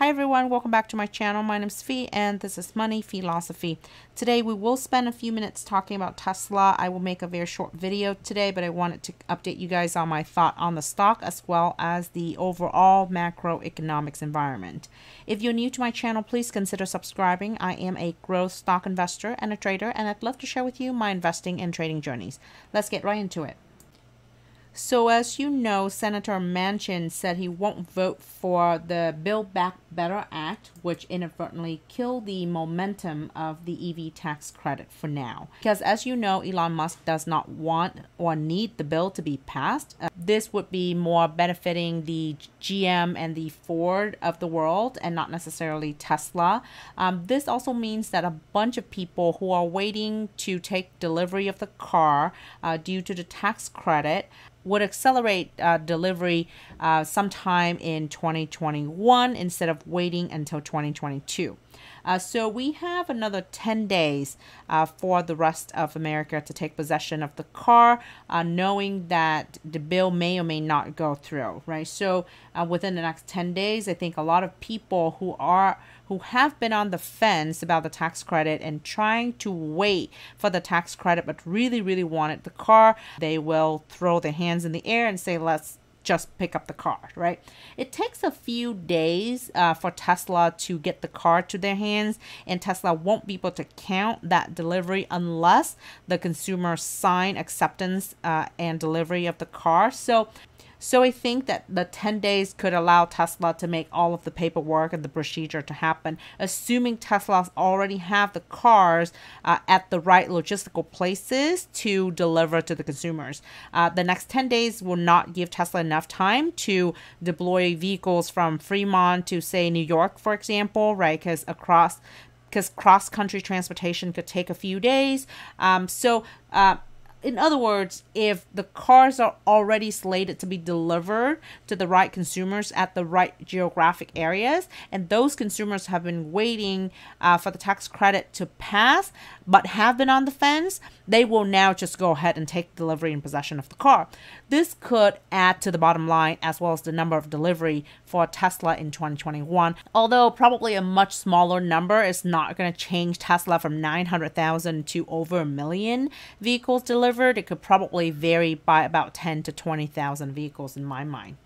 Hi everyone, welcome back to my channel. My name is Phi and this is Money Philosophy. Today we will spend a few minutes talking about Tesla. I will make a very short video today, but I wanted to update you guys on my thought on the stock as well as the overall macroeconomics environment. If you're new to my channel, please consider subscribing. I am a growth stock investor and a trader and I'd love to share with you my investing and trading journeys. Let's get right into it. So, as you know, Senator Manchin said he won't vote for the Build Back Better Act, which inadvertently killed the momentum of the EV tax credit for now. Because, as you know, Elon Musk does not want or need the bill to be passed. This would be more benefiting the GM and the Ford of the world and not necessarily Tesla. Um, this also means that a bunch of people who are waiting to take delivery of the car uh, due to the tax credit would accelerate uh, delivery uh, sometime in 2021 instead of waiting until 2022. Uh, so we have another 10 days uh, for the rest of America to take possession of the car, uh, knowing that the bill may or may not go through, right? So uh, within the next 10 days, I think a lot of people who are who have been on the fence about the tax credit and trying to wait for the tax credit but really really wanted the car they will throw their hands in the air and say let's just pick up the car, right? It takes a few days uh, for Tesla to get the car to their hands, and Tesla won't be able to count that delivery unless the consumer sign acceptance uh, and delivery of the car. So so I think that the 10 days could allow Tesla to make all of the paperwork and the procedure to happen, assuming Teslas already have the cars uh, at the right logistical places to deliver to the consumers. Uh, the next 10 days will not give Tesla enough time to deploy vehicles from Fremont to, say, New York, for example, right? Because across because cross country transportation could take a few days. Um, so uh, in other words, if the cars are already slated to be delivered to the right consumers at the right geographic areas, and those consumers have been waiting uh, for the tax credit to pass but have been on the fence, they will now just go ahead and take delivery and possession of the car. This could add to the bottom line as well as the number of delivery for Tesla in 2021, although probably a much smaller number is not going to change Tesla from 900,000 to over a million vehicles delivered delivered, it could probably vary by about 10 to 20,000 vehicles in my mind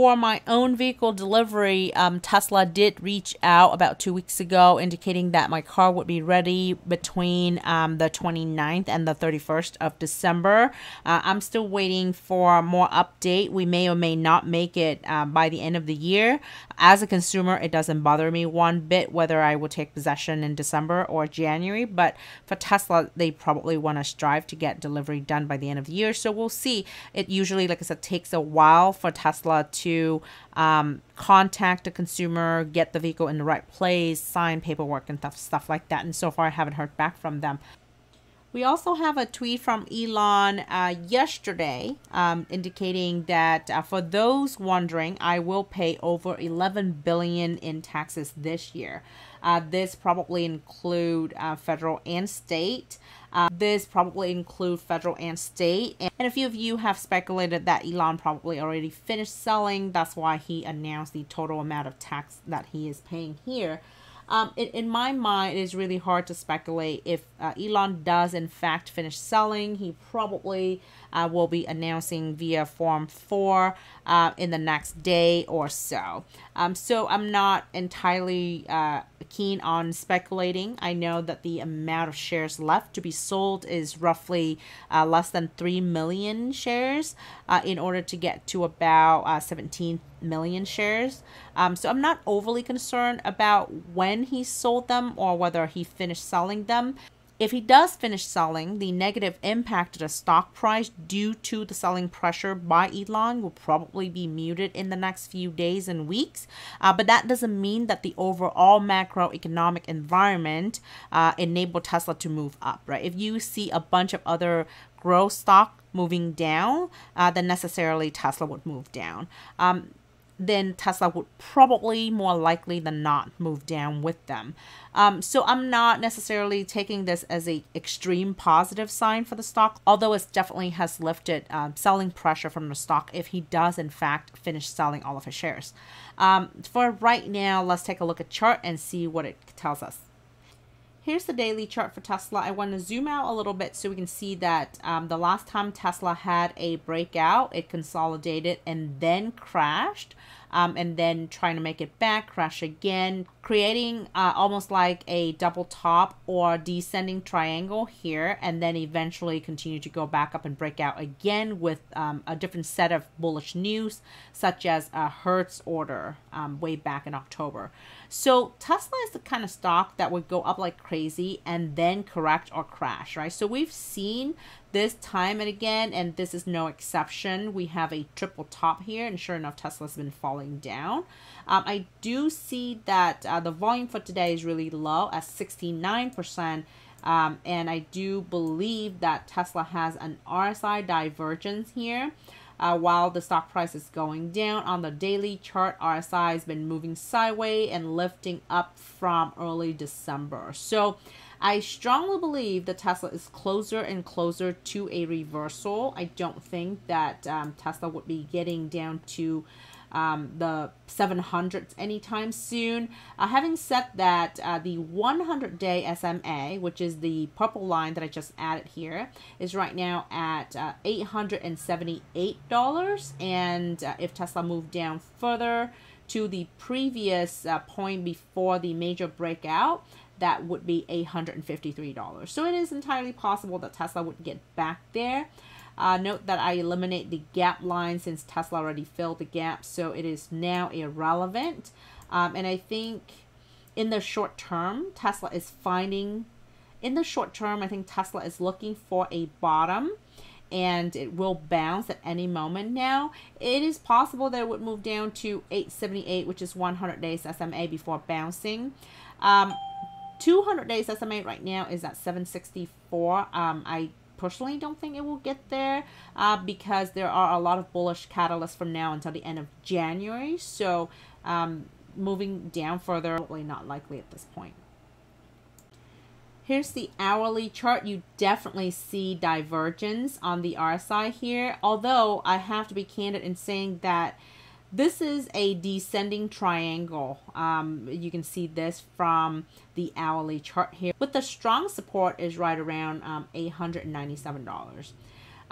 for my own vehicle delivery, um, Tesla did reach out about two weeks ago indicating that my car would be ready between um, the 29th and the 31st of December. Uh, I'm still waiting for more update. We may or may not make it uh, by the end of the year. As a consumer, it doesn't bother me one bit whether I will take possession in December or January, but for Tesla, they probably want to strive to get delivery done by the end of the year. So we'll see. It usually, like I said, takes a while for Tesla to to um, contact a consumer, get the vehicle in the right place, sign paperwork and stuff, stuff like that. And so far, I haven't heard back from them. We also have a tweet from Elon uh, yesterday um, indicating that uh, for those wondering, I will pay over 11 billion in taxes this year. Uh, this probably include uh, federal and state. Uh, this probably include federal and state. And, a few of you have speculated that Elon probably already finished selling. That's why he announced the total amount of tax that he is paying here. Um, in, in my mind, it is really hard to speculate if uh, Elon does in fact finish selling. He probably uh, will be announcing via Form 4 uh, in the next day or so. Um, so I'm not entirely uh, keen on speculating. I know that the amount of shares left to be sold is roughly uh, less than 3 million shares uh, in order to get to about uh, 17 million shares. Um, so I'm not overly concerned about when he sold them or whether he finished selling them. If he does finish selling, the negative impact of the stock price due to the selling pressure by Elon will probably be muted in the next few days and weeks. Uh, but that doesn't mean that the overall macroeconomic environment uh, enable Tesla to move up, right? If you see a bunch of other growth stock moving down, uh, then necessarily Tesla would move down. Um, then Tesla would probably more likely than not move down with them. Um, so I'm not necessarily taking this as a extreme positive sign for the stock, although it definitely has lifted um, selling pressure from the stock if he does in fact finish selling all of his shares. Um, for right now, let's take a look at chart and see what it tells us. Here's the daily chart for Tesla. I want to zoom out a little bit so we can see that um, the last time Tesla had a breakout, it consolidated and then crashed um, and then trying to make it back, crash again, creating uh, almost like a double top or descending triangle here, and then eventually continue to go back up and break out again with um, a different set of bullish news, such as a Hertz order um, way back in October. So Tesla is the kind of stock that would go up like crazy and then correct or crash, right? So we've seen this time and again, and this is no exception. We have a triple top here, and sure enough, Tesla's been falling down. Um, I do see that uh, the volume for today is really low at 69%. Um, and I do believe that Tesla has an RSI divergence here. Uh, while the stock price is going down on the daily chart, RSI has been moving sideways and lifting up from early December. So I strongly believe that Tesla is closer and closer to a reversal. I don't think that um, Tesla would be getting down to um, the 700s anytime soon. Uh, having said that, uh, the 100 day SMA, which is the purple line that I just added here, is right now at uh, $878. And uh, if Tesla moved down further to the previous uh, point before the major breakout, that would be $853. So it is entirely possible that Tesla would get back there. Uh, note that I eliminate the gap line since Tesla already filled the gap, so it is now irrelevant. Um, and I think in the short term, Tesla is finding, in the short term, I think Tesla is looking for a bottom and it will bounce at any moment now. It is possible that it would move down to 878, which is 100 days SMA before bouncing. Um, 200 days SMA right now is at 764. Um, I personally don't think it will get there uh, because there are a lot of bullish catalysts from now until the end of January. So um, moving down further, probably not likely at this point. Here's the hourly chart. You definitely see divergence on the RSI here. Although I have to be candid in saying that this is a descending triangle. Um, you can see this from the hourly chart here. With the strong support is right around um, $897.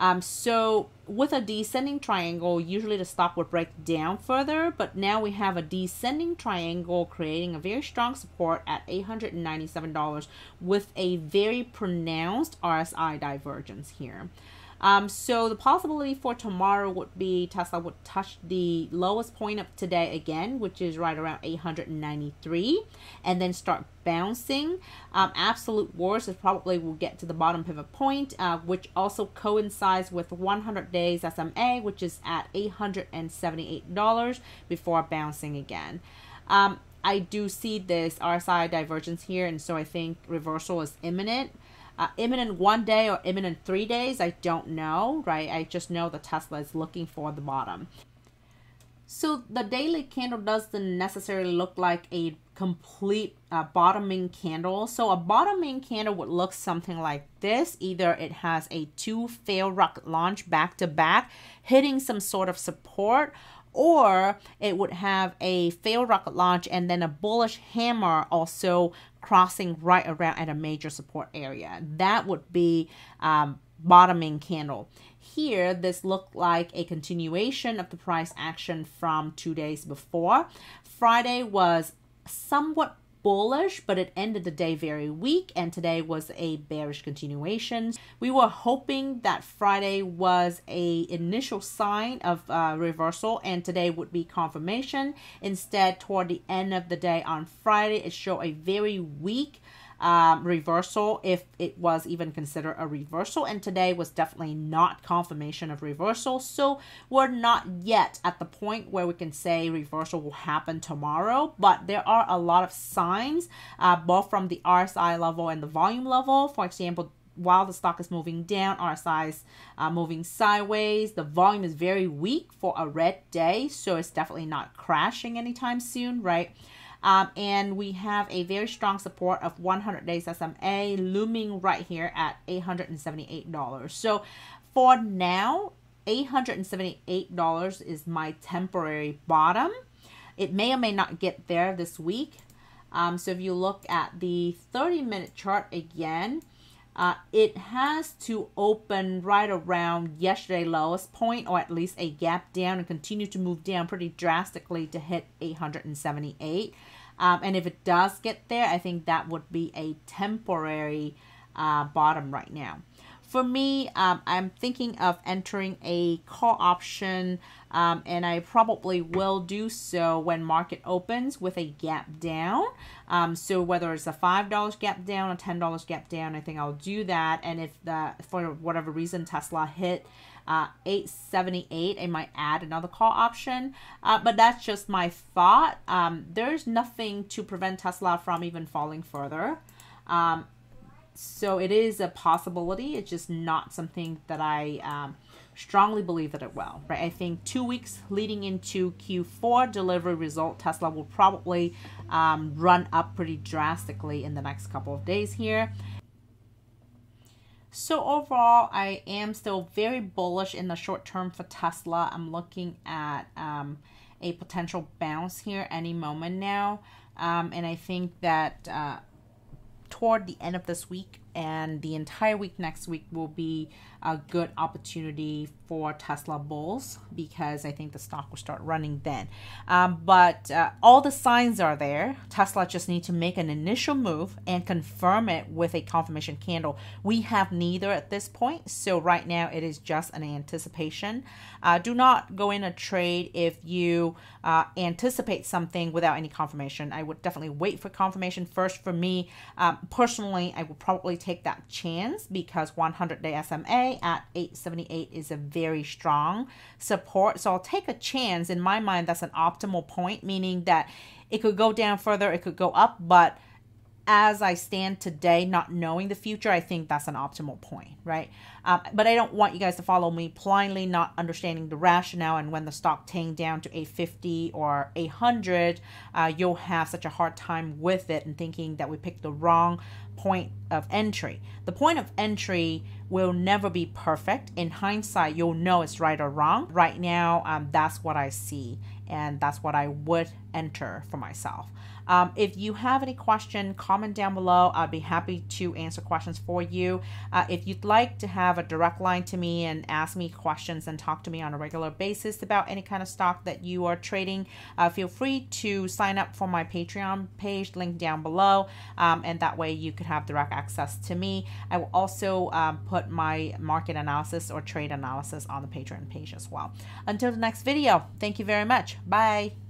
Um, so with a descending triangle, usually the stock would break down further, but now we have a descending triangle creating a very strong support at $897 with a very pronounced RSI divergence here. Um, so the possibility for tomorrow would be Tesla would touch the lowest point of today again, which is right around 893, and then start bouncing. Um, absolute worst is probably will get to the bottom pivot point, uh, which also coincides with 100 days SMA, which is at $878 before bouncing again. Um, I do see this RSI divergence here, and so I think reversal is imminent. Uh, imminent one day or imminent three days, I don't know, right? I just know the Tesla is looking for the bottom. So the daily candle doesn't necessarily look like a complete uh, bottoming candle. So a bottoming candle would look something like this. Either it has a two fail rocket launch back to back, hitting some sort of support, or it would have a failed rocket launch and then a bullish hammer also crossing right around at a major support area. That would be um, bottoming candle. Here, this looked like a continuation of the price action from two days before. Friday was somewhat bullish, but it ended the day very weak, and today was a bearish continuation. We were hoping that Friday was a initial sign of uh, reversal, and today would be confirmation. Instead, toward the end of the day on Friday, it showed a very weak um, reversal if it was even considered a reversal. And today was definitely not confirmation of reversal. So we're not yet at the point where we can say reversal will happen tomorrow. But there are a lot of signs, uh, both from the RSI level and the volume level. For example, while the stock is moving down, RSI is uh, moving sideways. The volume is very weak for a red day, so it's definitely not crashing anytime soon, right? Um, and we have a very strong support of 100 days SMA looming right here at $878. So for now, $878 is my temporary bottom. It may or may not get there this week. Um, so if you look at the 30 minute chart again, uh, it has to open right around yesterday lowest point or at least a gap down and continue to move down pretty drastically to hit 878 um, and if it does get there i think that would be a temporary uh, bottom right now for me, um, I'm thinking of entering a call option, um, and I probably will do so when market opens with a gap down. Um, so whether it's a five dollars gap down or ten dollars gap down, I think I'll do that. And if the for whatever reason Tesla hit uh, 878 i might add another call option uh, but that's just my thought um, there's nothing to prevent tesla from even falling further um, so it is a possibility. It's just not something that I um, strongly believe that it will. Right? I think two weeks leading into Q4 delivery result, Tesla will probably um, run up pretty drastically in the next couple of days here. So overall, I am still very bullish in the short term for Tesla. I'm looking at um, a potential bounce here any moment now. Um, and I think that uh, toward the end of this week and the entire week next week will be a good opportunity for Tesla bulls because I think the stock will start running then. Um, but uh, all the signs are there. Tesla just need to make an initial move and confirm it with a confirmation candle. We have neither at this point, so right now it is just an anticipation. Uh, do not go in a trade if you uh, anticipate something without any confirmation. I would definitely wait for confirmation first. For me um, personally, I will probably take that chance because 100 day SMA at 878 is a very strong support. So I'll take a chance. In my mind, that's an optimal point, meaning that it could go down further, it could go up, but as I stand today, not knowing the future, I think that's an optimal point, right? Um, but I don't want you guys to follow me blindly, not understanding the rationale. And when the stock tanked down to 850 or 800, uh, you'll have such a hard time with it and thinking that we picked the wrong point of entry. The point of entry will never be perfect. In hindsight, you'll know it's right or wrong. Right now, um, that's what I see, and that's what I would enter for myself. Um, if you have any question, comment down below. I'd be happy to answer questions for you. Uh, if you'd like to have a direct line to me and ask me questions and talk to me on a regular basis about any kind of stock that you are trading, uh, feel free to sign up for my Patreon page, link down below, um, and that way you could have direct access to me. I will also um, put my market analysis or trade analysis on the Patreon page as well. Until the next video, thank you very much. Bye.